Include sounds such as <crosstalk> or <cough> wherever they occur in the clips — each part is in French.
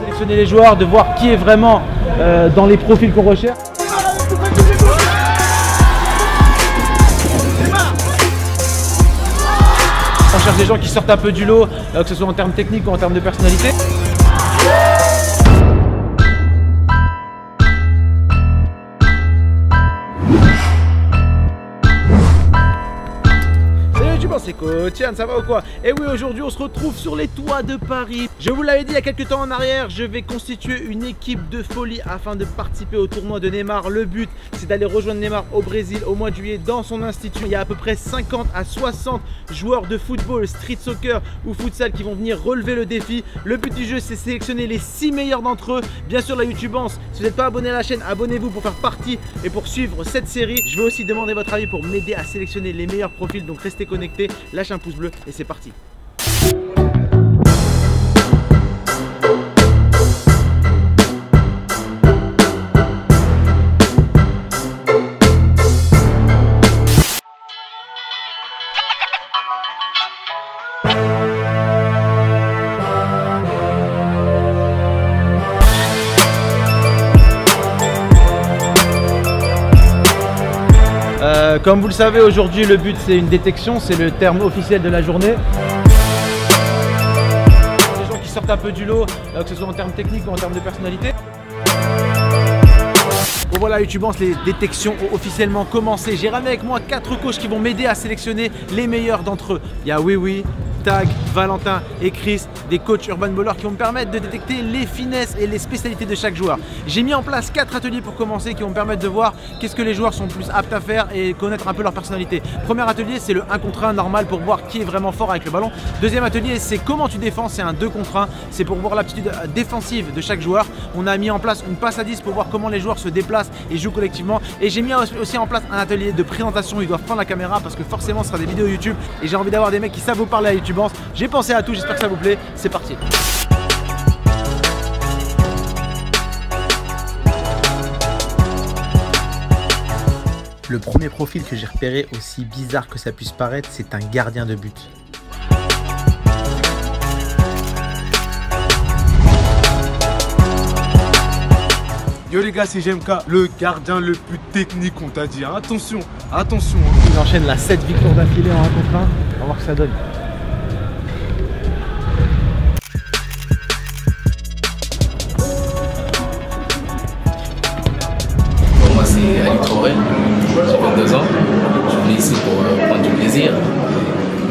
Sélectionner les joueurs, de voir qui est vraiment euh, dans les profils qu'on recherche. On cherche des gens qui sortent un peu du lot, euh, que ce soit en termes techniques ou en termes de personnalité. C'est Tiens, ça va ou quoi Et oui, aujourd'hui, on se retrouve sur les toits de Paris. Je vous l'avais dit il y a quelques temps en arrière, je vais constituer une équipe de folie afin de participer au tournoi de Neymar. Le but, c'est d'aller rejoindre Neymar au Brésil au mois de juillet dans son institut. Il y a à peu près 50 à 60 joueurs de football, street soccer ou futsal qui vont venir relever le défi. Le but du jeu, c'est sélectionner les 6 meilleurs d'entre eux. Bien sûr, la YouTubance, si vous n'êtes pas abonné à la chaîne, abonnez-vous pour faire partie et pour suivre cette série. Je vais aussi demander votre avis pour m'aider à sélectionner les meilleurs profils, donc restez connectés lâche un pouce bleu et c'est parti. Comme vous le savez, aujourd'hui, le but c'est une détection, c'est le terme officiel de la journée. Les gens qui sortent un peu du lot, euh, que ce soit en termes techniques ou en termes de personnalité. Bon voilà YouTube, les détections ont officiellement commencé. J'ai ramené avec moi quatre coachs qui vont m'aider à sélectionner les meilleurs d'entre eux. Il y a Oui Oui, Tag, Valentin et Chris, des coachs urban bowlers qui vont me permettre de détecter les finesses et les spécialités de chaque joueur. J'ai mis en place quatre ateliers pour commencer qui vont me permettre de voir qu'est-ce que les joueurs sont plus aptes à faire et connaître un peu leur personnalité. Premier atelier, c'est le 1 contre 1 normal pour voir qui est vraiment fort avec le ballon. Deuxième atelier, c'est comment tu défends, c'est un 2 contre 1, c'est pour voir l'aptitude défensive de chaque joueur. On a mis en place une passe à 10 pour voir comment les joueurs se déplacent et jouent collectivement. Et j'ai mis aussi en place un atelier de présentation, ils doivent prendre la caméra parce que forcément ce sera des vidéos YouTube et j'ai envie d'avoir des mecs qui savent vous parler à YouTube j'ai pensé à tout, j'espère que ça vous plaît. C'est parti. Le premier profil que j'ai repéré, aussi bizarre que ça puisse paraître, c'est un gardien de but. Yo les gars, c'est GMK, le gardien le plus technique, on t'a dit. Attention, attention. Il enchaîne la 7 victoires d'affilée en 1 contre 1. On va voir ce que ça donne. C'est Ali Traoré, j'ai 22 ans. Je venais ici pour euh, prendre du plaisir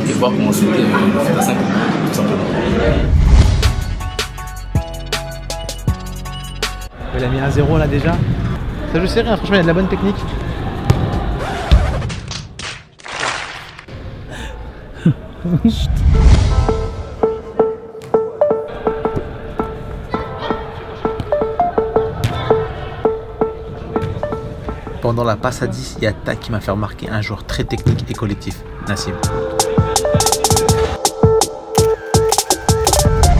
et voir comment c'était le foot à 5 tout simplement. Il a mis un 0 là déjà. Ça joue serré, hein. franchement il a de la bonne technique. <laughs> Pendant la passe à 10, il y a Tak qui m'a fait remarquer un joueur très technique et collectif, Nassim.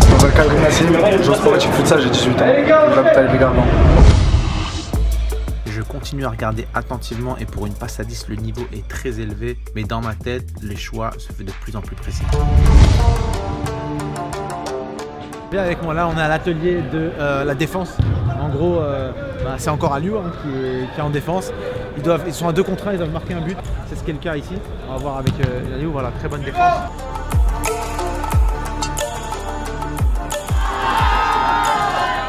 Je m'appelle Nassim, je joue sportif futsal, j'ai 18 ans. Je continue à regarder attentivement et pour une passe à 10, le niveau est très élevé, mais dans ma tête, les choix se font de plus en plus précis. Viens avec moi là, on est à l'atelier de euh, la défense. En gros, euh, bah, c'est encore Aliou hein, qui, est, en défense. Ils, doivent, ils sont à deux contre 1, ils doivent marquer un but. C'est ce qui est le cas ici. On va voir avec euh, Aliou, voilà, très bonne défense.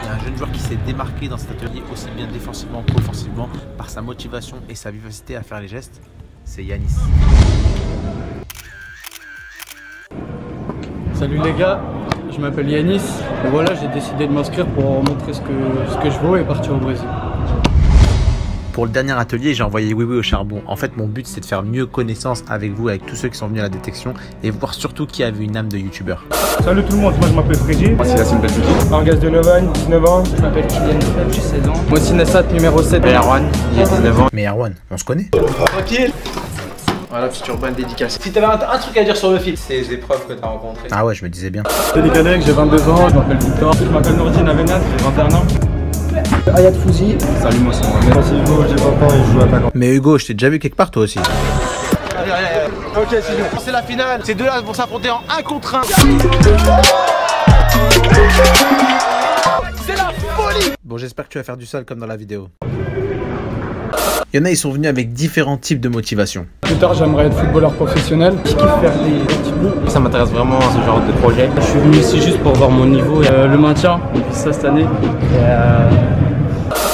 Il y a un jeune joueur qui s'est démarqué dans cet atelier aussi bien défensivement qu'offensivement par sa motivation et sa vivacité à faire les gestes. C'est Yanis. Salut les gars, je m'appelle Yanis et voilà j'ai décidé de m'inscrire pour montrer ce que, ce que je vaux et partir au Brésil. Pour le dernier atelier, j'ai envoyé Oui Oui au charbon. En fait, mon but, c'est de faire mieux connaissance avec vous, avec tous ceux qui sont venus à la détection et voir surtout qui avait une âme de youtubeur. Salut tout le monde, moi je m'appelle Freddy. Moi c'est Yacine Belfiki. Argas de Novagne, 19 ans. Je m'appelle Kylian j'ai 16 ans. Moi aussi Nassat, numéro 7. Et Erwan, j'ai 19 ans. Mais Erwan, on se connaît Tranquille voilà, petite urbaine dédicace. Si t'avais un, truc à dire sur le film, c'est les épreuves que t'as rencontrées. Ah ouais, je me disais bien. Salut Kadek, j'ai 22 ans, je m'appelle Victor. Je m'appelle Nourdine Avenat, j'ai 21 ans. Ayat Fouzi. Salut, moi c'est moi. C'est Hugo, j'ai 20 ans et je joue attaquant. Mais Hugo, je t'ai déjà vu quelque part toi aussi. Allez, allez, allez. Ok, c'est. C'est la finale. Ces deux-là vont s'affronter en 1 contre 1. C'est la folie Bon, j'espère que tu vas faire du sale comme dans la vidéo. Il y en a, ils sont venus avec différents types de motivation. Plus tard, j'aimerais être footballeur professionnel. Je kiffe faire des petits bouts. Ça m'intéresse vraiment ce genre de projet. Je suis venu ici juste pour voir mon niveau, euh, le maintien, depuis ça cette année. Et, euh,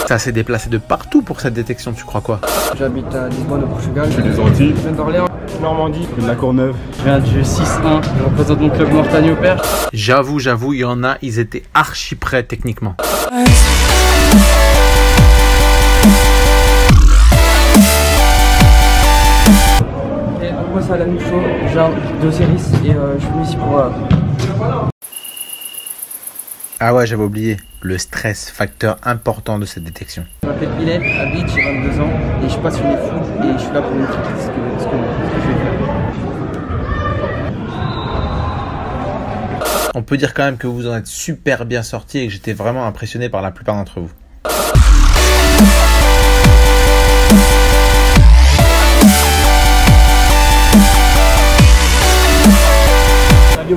Ça s'est déplacé de partout pour cette détection, tu crois quoi? J'habite à Lisbonne au Portugal. Je suis des Antilles, Je viens d'Orléans. Normandie, de la Courneuve. Je viens du 6-1. Je représente mon club Mortagne au Père. J'avoue, j'avoue, il y en a, ils étaient archi prêts techniquement. Et moi c'est Alan Michaud, je viens d'Osiris et euh, je suis venu ici pour... euh, Ah ouais, j'avais oublié. Le stress, facteur important de cette détection. Je m'appelle Bilal, habite, j'ai 22 ans et je passionné de foot et je suis là pour montrer ce que, ce que, ce que je vais faire. On peut dire quand même que vous en êtes super bien sortis et que j'étais vraiment impressionné par la plupart d'entre vous.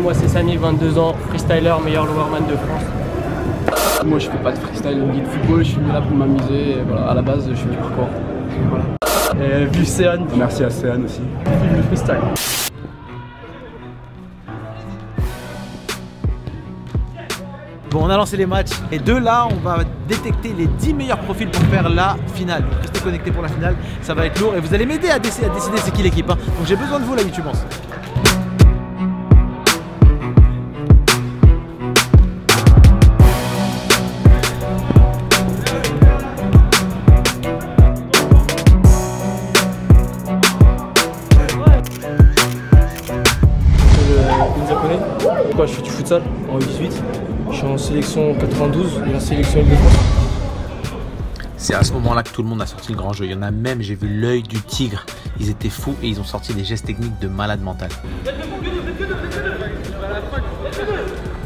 Moi c'est Sani, 22 ans, freestyler, meilleur lowerman de France. Moi je fais pas de freestyle, dit de football, je suis là pour m'amuser. et Voilà, à la base je fais du parcours. Voilà. Et vu Céane, Merci à Céane aussi. le freestyle. Bon, on a lancé les matchs et de là, on va détecter les 10 meilleurs profils pour faire la finale. Donc, Restez connectés pour la finale, ça va être lourd et vous allez m'aider à, décider, à décider c'est qui l'équipe. hein. Donc j'ai besoin de vous là, YouTube. Je fais du futsal en 18 Je suis en sélection 92 et en sélection de. C'est à ce moment-là que tout le monde a sorti le grand jeu. Il y en a même, j'ai vu l'œil du tigre. Ils étaient fous et ils ont sorti des gestes techniques de malade mental.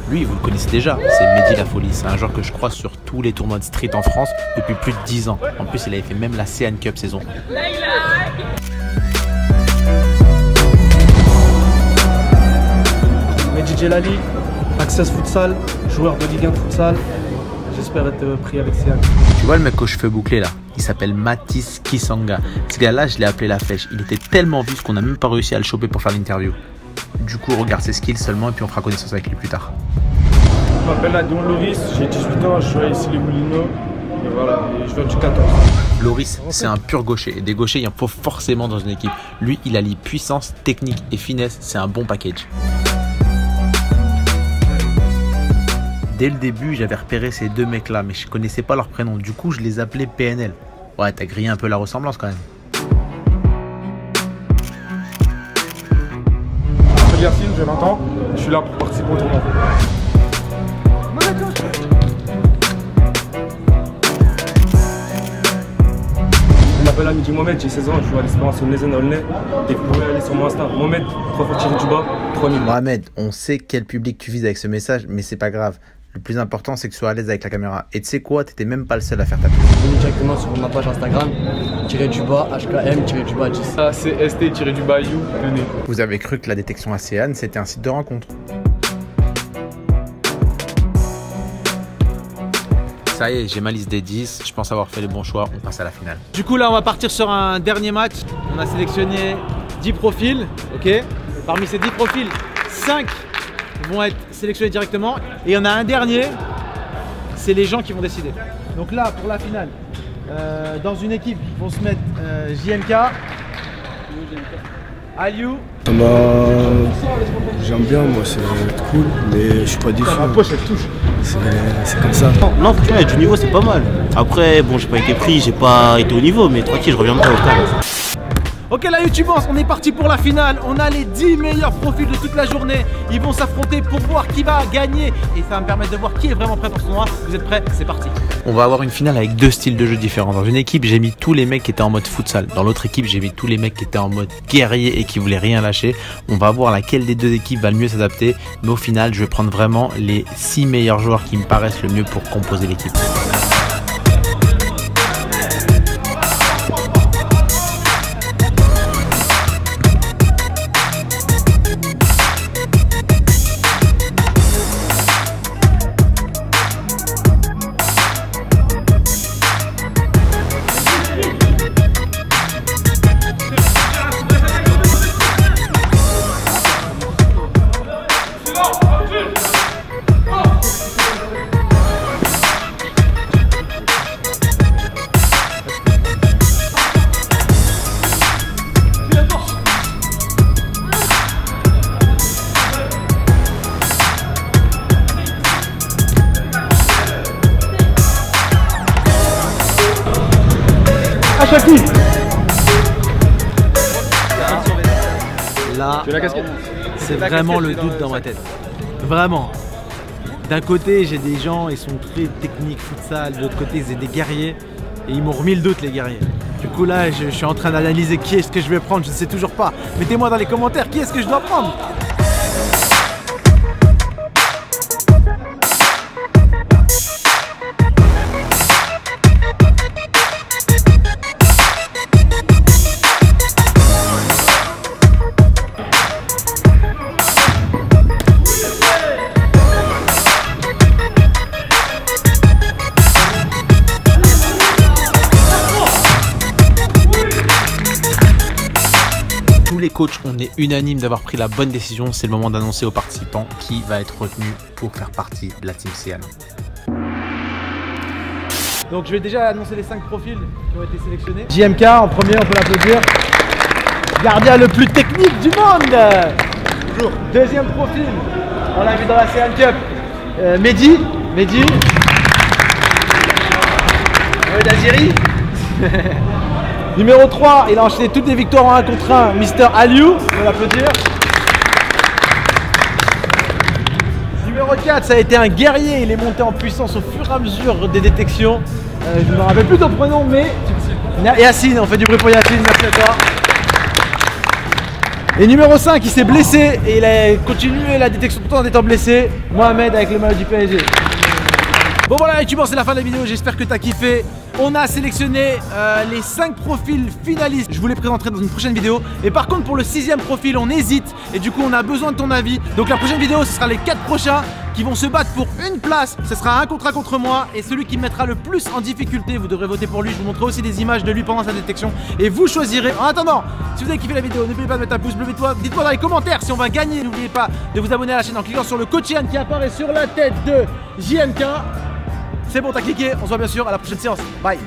Lui, vous le connaissez déjà, c'est Mehdi La Folie. C'est un joueur que je croise sur tous les tournois de street en France depuis plus de 10 ans. En plus, il avait fait même la CN Cup saison. Mehdi Djelali, Access Futsal, joueur de Ligue 1 de futsal. J'espère être euh, pris avec Céane. Tu vois le mec aux cheveux bouclés là? Il s'appelle Mathis Kisanga. Ce gars-là, je l'ai appelé la flèche. Il était tellement vif qu'on n'a même pas réussi à le choper pour faire l'interview. Du coup, regarde ses skills seulement et puis on fera connaissance avec lui plus tard. Je m'appelle Adion Loris, j'ai 18 ans, je suis ici les Moulineaux. Et voilà, et je viens du 14. Loris, c'est un pur gaucher. Et des gauchers, il en faut forcément dans une équipe. Lui, il allie puissance, technique et finesse. C'est un bon package. Dès le début, j'avais repéré ces deux mecs-là, mais je connaissais pas leur prénom. Du coup, je les appelais PNL. Ouais, t'as grillé un peu la ressemblance quand même. Je Yacine, j'ai 20 ans, je suis là pour participer au tournoi. Je m'appelle Amidi Mohamed, j'ai 16 ans, je joue à l'Espérance Nezen Aulnay. Et vous pouvez aller sur mon Insta, Mohamed, 3 fois tiré du bas, 3000. Mohamed, on sait quel public tu vises avec ce message, mais c'est pas grave. Le plus important, c'est que tu sois à l'aise avec la caméra. Et tu sais quoi, t'étais même pas le seul à faire ta pub. Venez directement sur ma page Instagram, tiré du bas, HKM, tiré du bas 10. Ça, c'est ST du Bayou, venez. Vous avez cru que la détection ASEAN, c'était un site de rencontre. Ça y est, j'ai ma liste des 10. Je pense avoir fait les bons choix. On passe à la finale. Du coup, là, on va partir sur un dernier match. On a sélectionné 10 profils. Ok? Parmi ces 10 profils, 5 vont être sélectionnés directement. Et il y en a un dernier. C'est les gens qui vont décider. Donc là, pour la finale, euh, dans une équipe, vont se mettre euh, JMK, Aliou, Ça m'a. J'aime bien, moi, c'est cool, mais je suis pas déçu. C'est c'est comme ça. Non, franchement, il y a du niveau, c'est pas mal. Après, bon, j'ai pas été pris, j'ai pas été au niveau, mais tranquille, je reviendrai au cas. Ok la YouTubance, on est parti pour la finale. On a les 10 meilleurs profils de toute la journée. Ils vont s'affronter pour voir qui va gagner. Et ça va me permettre de voir qui est vraiment prêt pour ce tournoi. Vous êtes prêts? C'est parti. On va avoir une finale avec deux styles de jeu différents. Dans une équipe, j'ai mis tous les mecs qui étaient en mode futsal. Dans l'autre équipe, j'ai mis tous les mecs qui étaient en mode guerrier et qui voulaient rien lâcher. On va voir laquelle des deux équipes va le mieux s'adapter. Mais au final, je vais prendre vraiment les 6 meilleurs joueurs qui me paraissent le mieux pour composer l'équipe. Achaki Là, c'est vraiment le doute dans ma tête. Vraiment. D'un côté, j'ai des gens, ils sont très techniques, futsal. De l'autre côté, c'est des guerriers. Et ils m'ont remis le doute, les guerriers. Du coup, là, je, je suis en train d'analyser qui est-ce que je vais prendre. Je ne sais toujours pas. Mettez-moi dans les commentaires qui est-ce que je dois prendre? Tous les coachs, on est unanime d'avoir pris la bonne décision. C'est le moment d'annoncer aux participants qui va être retenu pour faire partie de la Team Cian. Donc je vais déjà annoncer les 5 profils qui ont été sélectionnés. JMK en premier, on peut l'applaudir. Gardien le plus technique du monde Bonjour. Deuxième profil, on l'a vu dans la CN Cup. Euh, Mehdi, Mehdi. Mohamed Aziri. <laughs> Numéro 3, il a enchaîné toutes les victoires en 1 contre 1, Mister Aliou, on peut l'applaudir. Numéro 4, ça a été un guerrier, il est monté en puissance au fur et à mesure des détections. Euh, je me rappelle plus ton prénom, mais. Yacine, on fait du bruit pour Yacine, merci à toi. Et numéro 5, il s'est blessé et il a continué la détection tout en étant blessé. Mohamed avec le maillot du PSG. Bon voilà youtubeurs c'est la fin de la vidéo, j'espère que tu as kiffé. On a sélectionné euh, les 5 profils finalistes, je vous les présenterai dans une prochaine vidéo. Et par contre pour le sixième profil on hésite et du coup on a besoin de ton avis. Donc la prochaine vidéo ce sera les 4 prochains qui vont se battre pour une place. Ce sera un contre un contre moi et celui qui me mettra le plus en difficulté, vous devrez voter pour lui. Je vous montrerai aussi des images de lui pendant sa détection et vous choisirez. En attendant, si vous avez kiffé la vidéo, n'oubliez pas de mettre un pouce bleu, dites-moi dans les commentaires si on va gagner. N'oubliez pas de vous abonner à la chaîne en cliquant sur le coach qui apparaît sur la tête de JMK. C'est bon, t'as cliqué. On se voit bien sûr à la prochaine séance. Bye.